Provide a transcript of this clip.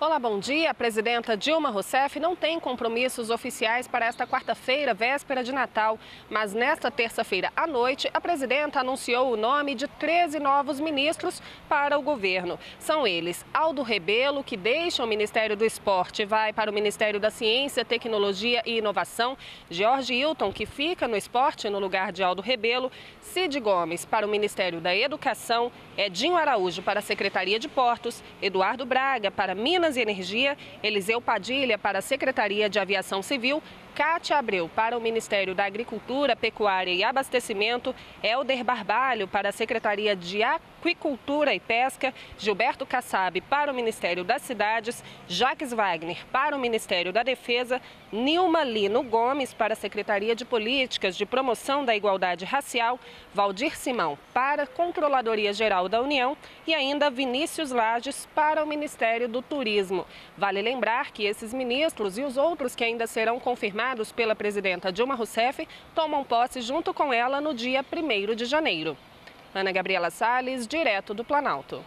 Olá, bom dia. A presidenta Dilma Rousseff não tem compromissos oficiais para esta quarta-feira, véspera de Natal. Mas nesta terça-feira à noite, a presidenta anunciou o nome de 13 novos ministros para o governo. São eles Aldo Rebelo, que deixa o Ministério do Esporte e vai para o Ministério da Ciência, Tecnologia e Inovação. Jorge Hilton, que fica no esporte no lugar de Aldo Rebelo. Cid Gomes para o Ministério da Educação. Edinho Araújo para a Secretaria de Portos. Eduardo Braga para Minas Minas e Energia, Eliseu Padilha para a Secretaria de Aviação Civil, Cátia Abreu para o Ministério da Agricultura, Pecuária e Abastecimento, Helder Barbalho para a Secretaria de Aquicultura e Pesca, Gilberto Kassab para o Ministério das Cidades, Jacques Wagner para o Ministério da Defesa, Nilma Lino Gomes para a Secretaria de Políticas de Promoção da Igualdade Racial, Valdir Simão para a Controladoria Geral da União e ainda Vinícius Lages para o Ministério do Turismo. Vale lembrar que esses ministros e os outros que ainda serão confirmados nomeados pela presidenta Dilma Rousseff tomam posse junto com ela no dia 1 de janeiro. Ana Gabriela Salles, direto do Planalto.